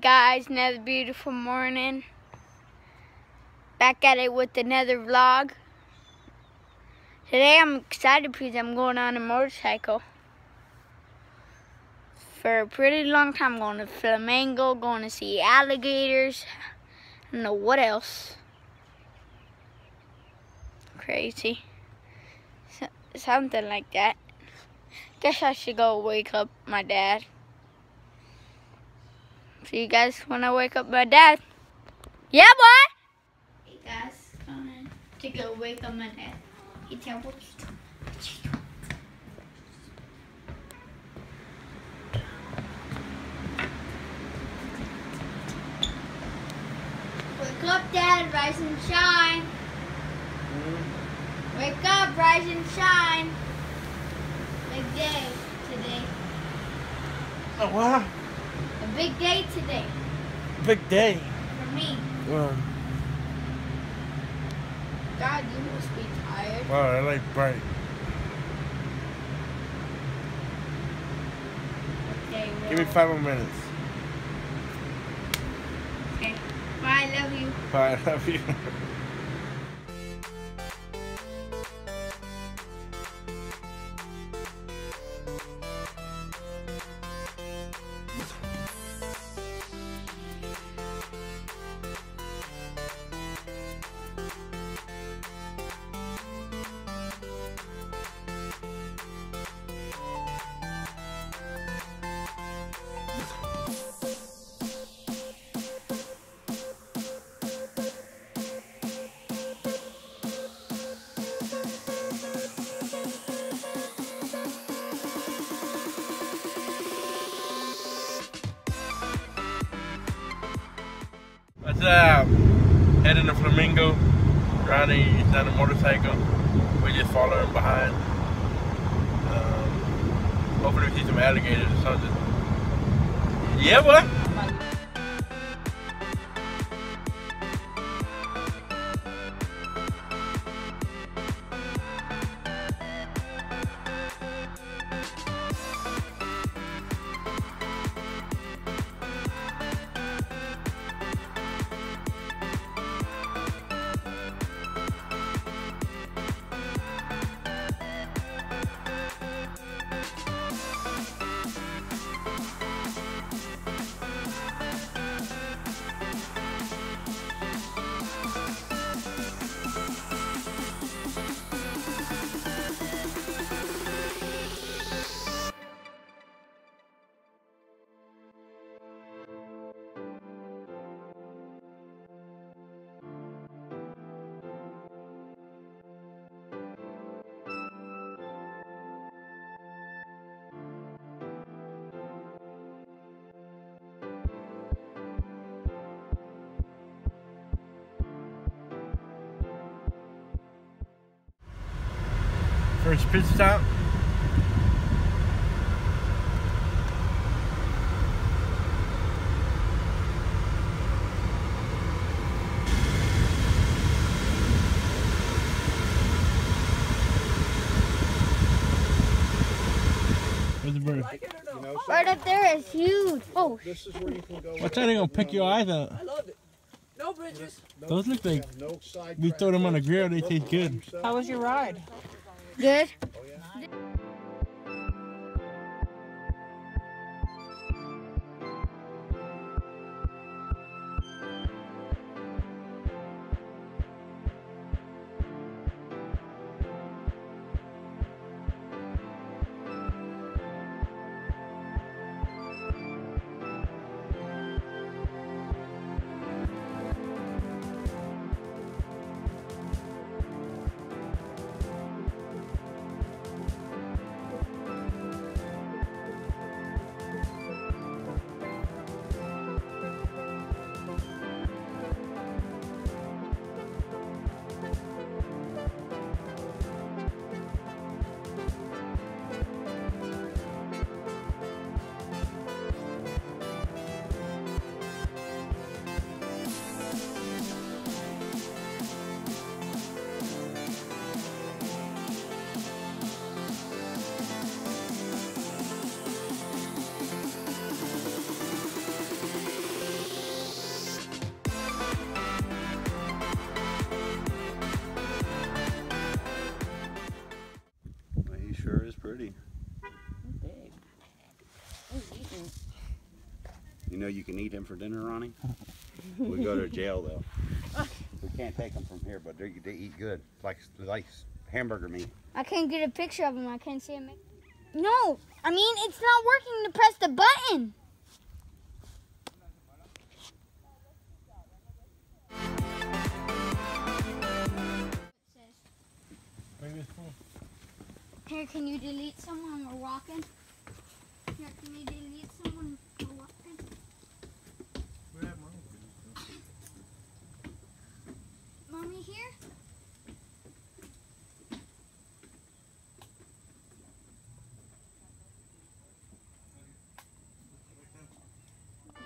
guys, another beautiful morning. Back at it with another vlog. Today I'm excited because I'm going on a motorcycle. For a pretty long time, I'm going to Flamingo, going to see alligators. I don't know what else. Crazy. So, something like that. Guess I should go wake up my dad. See you guys when I wake up my dad. Yeah, boy. Hey guys, coming to go wake up my dad. He tell what you do. Wake up, Dad. Rise and shine. Wake up, rise and shine. Big day today. Oh, wow. Big day today Big day. for me. Wow. God, you must be tired. Wow, I like bright. Okay, Give me five more minutes. Okay. Bye, I love you. Bye, I love you. Up? Heading to Flamingo. Ronnie is on a motorcycle. We just following behind. Um, hoping to see some alligators or something. Yeah, boy. First pit stop. Where's the bird? Right up there is huge. Oh, This is where you can go. What's that? They gonna pick your eyes out. I loved it. No bridges. Those look like No side we throw them on the grill. They taste good. How was your ride? Good. Know you can eat him for dinner, Ronnie? We go to jail though. We can't take them from here, but they, they eat good, like like hamburger meat. I can't get a picture of him. I can't see him. No, I mean, it's not working to press the button. Here, can you delete someone we're walking? Here, can you delete someone we're walking? Mommy here?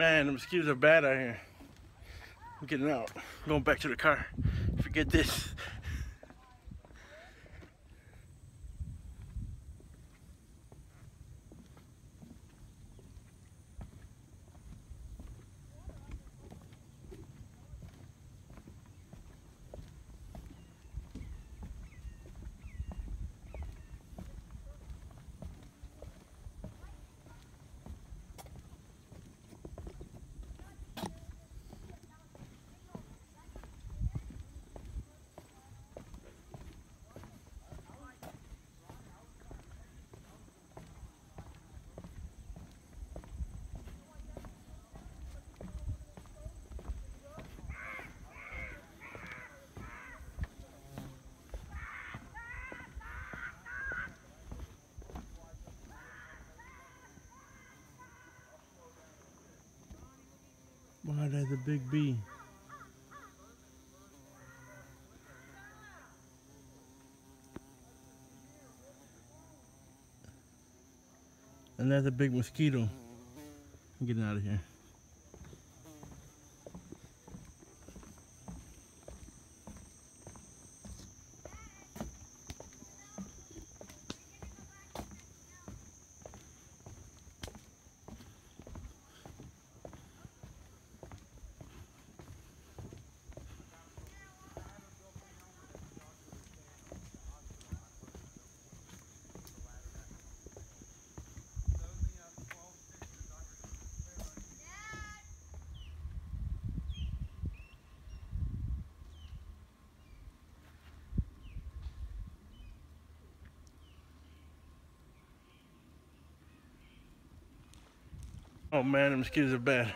Man, the mosquitoes are bad out here. I'm getting out. I'm going back to the car. Forget this. Wow, that's a big bee. Another big mosquito. I'm getting out of here. Oh man, the mosquitoes are bad.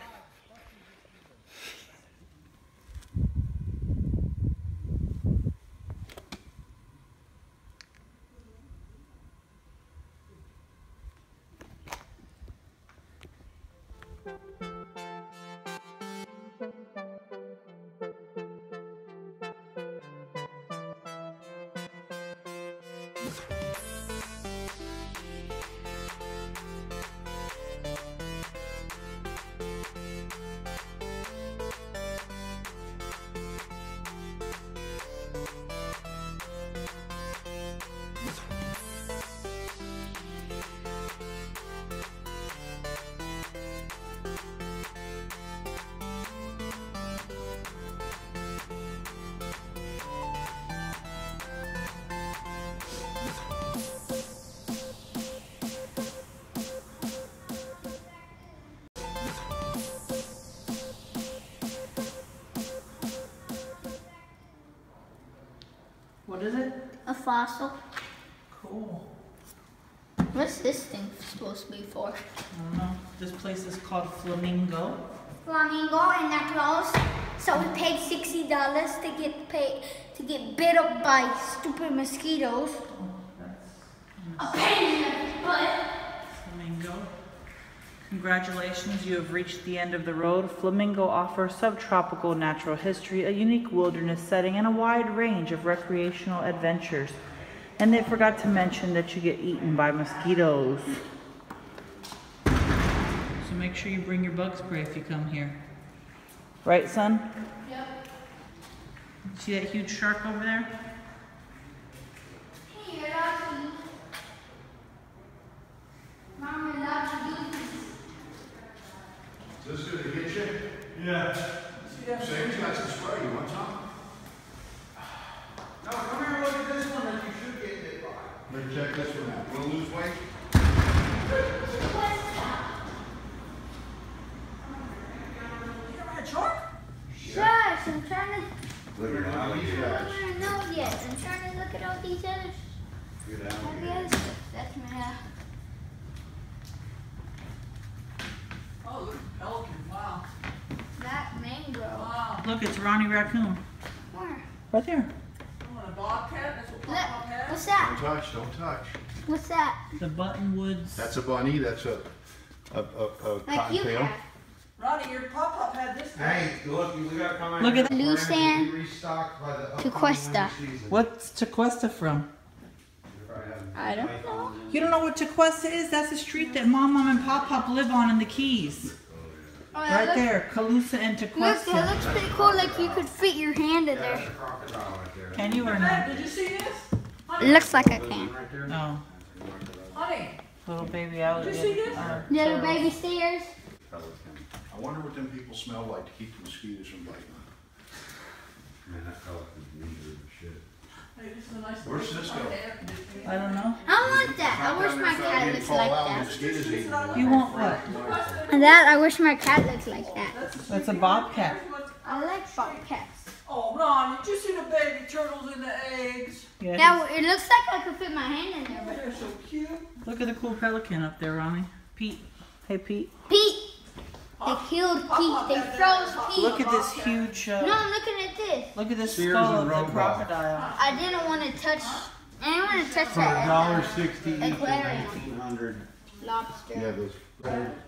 Is it? a fossil. Cool. What's this thing supposed to be for? I don't know. This place is called Flamingo. Flamingo and they're closed. So we paid sixty dollars to get paid to get bit up by stupid mosquitoes. Oh, that's A pain in Congratulations, you have reached the end of the road. Flamingo offers subtropical natural history, a unique wilderness setting, and a wide range of recreational adventures. And they forgot to mention that you get eaten by mosquitoes. So make sure you bring your bug spray if you come here. Right, son? Yep. See that huge shark over there? Hey, you're lucky. Loves to do this. Is this gonna get you? Yeah. Sam's got some spray, you want some? No, come here and look at this one that you should get hit by. Let me check this one out. Wanna lose weight? Shush, I'm trying to, Look at how these I don't want know yet. I'm trying to look at all these others. Get All out the here. That's my, uh, Oh, look, pelican, wow, that mango. wow. Look, it's Ronnie Raccoon. Where? Right there. You want a bobcat? That's what Look, Pop what's that? Don't touch, don't touch. What's that? The Buttonwoods. That's a bunny, that's a, a, a, a Like cottontail. have. Ronnie, your Pop Pop had this thing. Hey, look, we gotta come. Look at here. that. Loose We're gonna and be restocked by the to upcoming Cuesta. What's Tequesta from? I don't know. You don't know what Tequesta is? That's the street that Mom, Mom, and Pop Pop live on in the Keys. Oh, Right looks, there, Calusa and Look, Tequesta. that looks pretty cool. Like you could fit your hand in there. Crocodile right there. Can you or not? did you see this? It looks like I can. Right there. No. Honey, Little baby out. Did you see this? uh, Little turtles. baby stairs. I wonder what them people smell like to keep the mosquitoes from biting them. Man, that pelican's mean as shit. hey, this is a nice. Where's this go? I don't know. I want that. I wish Down there my so cat it didn't looks like that. Mosquitoes eat them. You want what? That I wish my cat looked like that. That's a bobcat. I like bobcats. Oh, Ronnie, did you see the baby turtles in the eggs? Yeah. Now it looks like I could fit my hand in there. They're so cute. Look at the cool pelican up there, Ronnie. Pete. Hey, Pete. Pete, they killed Pete. They froze Pete. Look at this huge. No, Uh, I'm looking at this. look at this Sears skull of the Roebuck. crocodile. I didn't want to touch. I didn't want to touch For a that dollar sixty each, Aquarium. nineteen hundred. lobster. Yeah, those.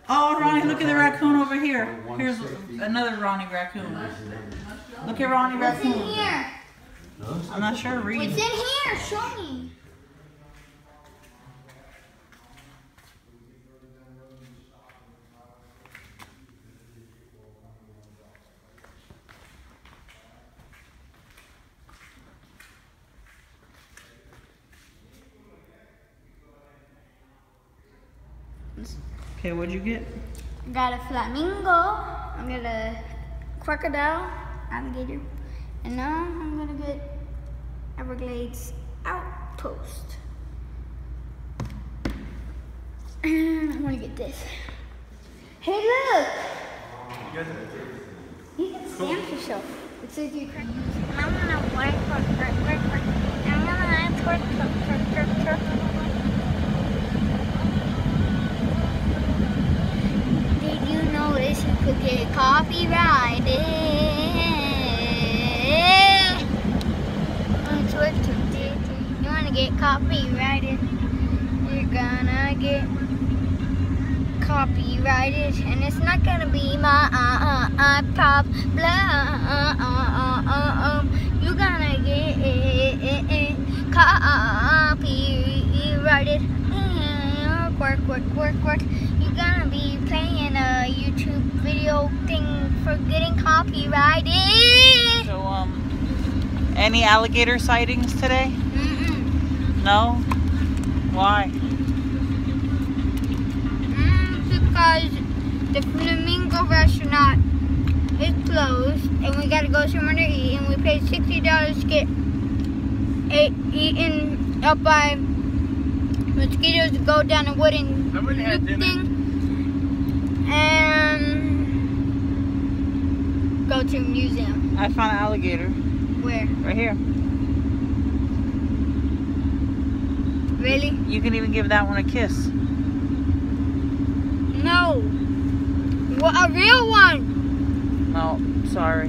Oh, Ronnie, look at the raccoon over here. Here's another Ronnie raccoon. Look at Ronnie raccoon. What's in here? I'm not sure. Read. What's in here? Show me. Okay, what'd you get? Got a flamingo. I'm gonna crocodile, alligator, and now I'm gonna get Everglades outpost. And I'm gonna get this. Hey, look! You can stamp yourself. It says you can. I'm gonna work, work, work, work, work. I'm gonna work, work, work, work, work, work. Did you notice you could get copyrighted? You wanna get copyrighted? You're gonna get copyrighted, and it's not gonna be my uh, uh, problem. You're gonna get copyrighted. Work, work, work, work. You're gonna be playing a YouTube video thing for getting copyrighted. So, um, any alligator sightings today? Mm-mm. No. Why? Mm, because the flamingo restaurant is closed and we gotta go somewhere to eat and we paid sixty dollars to get ate, eaten up by mosquitoes go down a wooden I wouldn't have loop dinner. thing and go to a museum. I found an alligator Where? right here. Really? You can even give that one a kiss. No. What a real one. No, sorry.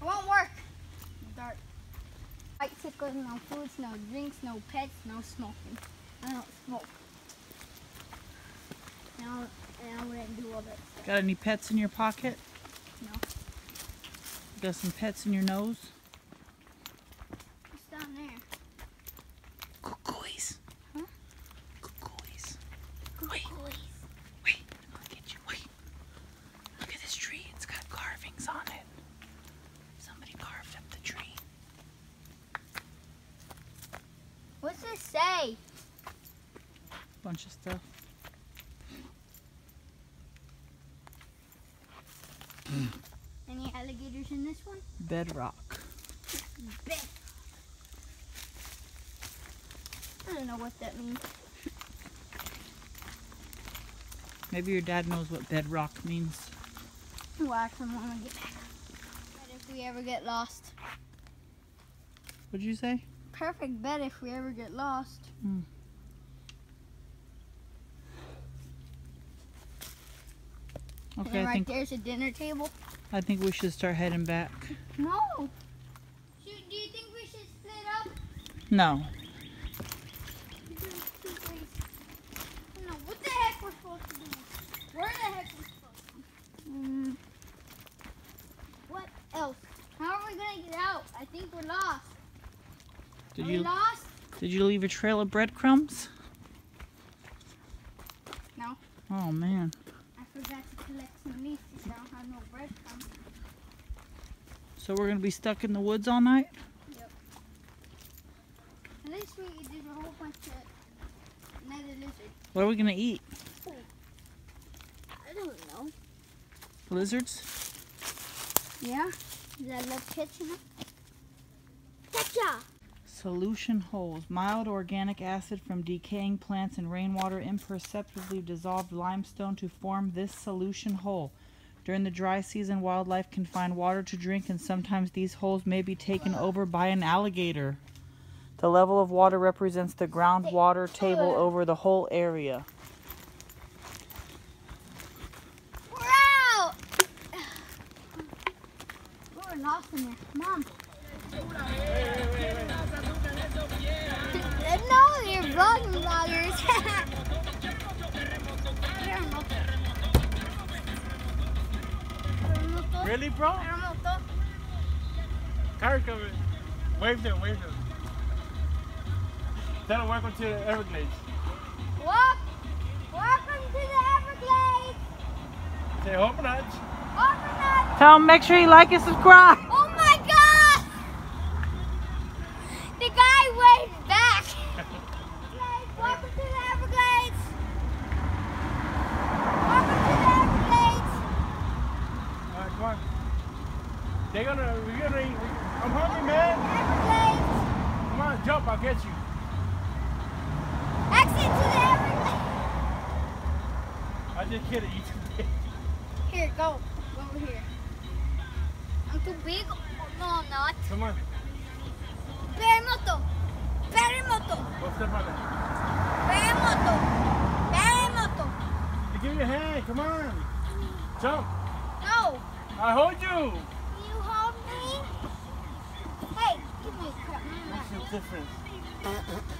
It won't work. Dark. Bicycles, no foods, no drinks, no pets, no smoking. I don't smoke. And I, and I wouldn't do all that stuff. Got any pets in your pocket? No. Got some pets in your nose? It's down there. Cuckoos. Huh? Cuckoos. Wait. Wait, I'll get you. Wait. Look at this tree. It's got carvings on it. Somebody carved up the tree. What's this say? Bunch of stuff. Any alligators in this one? Bedrock. Bet. I don't know what that means. Maybe your dad knows what bedrock means. We'll ask him when we get back. Bet if we ever get lost. What'd you say? Perfect bet if we ever get lost. Hmm. Okay, then I right think there's a dinner table. I think we should start heading back. No. Should, do you think we should split up? No. Two ways. I don't know what the heck we're supposed to do. Where the heck we're supposed to mm. What else? How are we gonna get out? I think we're lost. Did are we you lost? did you leave a trail of breadcrumbs? No. Oh man. I forgot to collect some leaves because I don't have no. So we're gonna be stuck in the woods all night? At least we did a whole bunch of nether lizards. What are we gonna eat? I don't know. Lizards? Yeah? That look catching up? Gotcha! Solution holes. Mild organic acid from decaying plants and rainwater imperceptibly dissolved limestone to form this solution hole. During the dry season, wildlife can find water to drink, and sometimes these holes may be taken over by an alligator. The level of water represents the groundwater table over the whole area. We're out! We're lost in there. Mom. no, vlogging vloggers. Hermoso. Hermoso. Really, bro? Hermoso. Car's coming. Wave them, wave them. Tell them welcome to the Everglades. Walk. Welcome to the Everglades. Say hope not. Overnight. Tell them make sure you like and subscribe. Oh my god! The guy waved back. Guys, welcome to the Everglades. Welcome to the Everglades. All right, come on. They're gonna, we're gonna eat. I'm hungry, man. Everglades. Come on, jump, I'll get you. Exit to the Everglades. I just kidding. You too big. Here, go. Go over here. I'm too big. No, I'm not. Come on. Perimoto. Perimoto. Go step on that. Perimoto. Perimoto. Hey, Give me a hand. Come on. Jump. No. I hold you. You hold me. Hey, give me a crap. What's the difference? Uh-uh.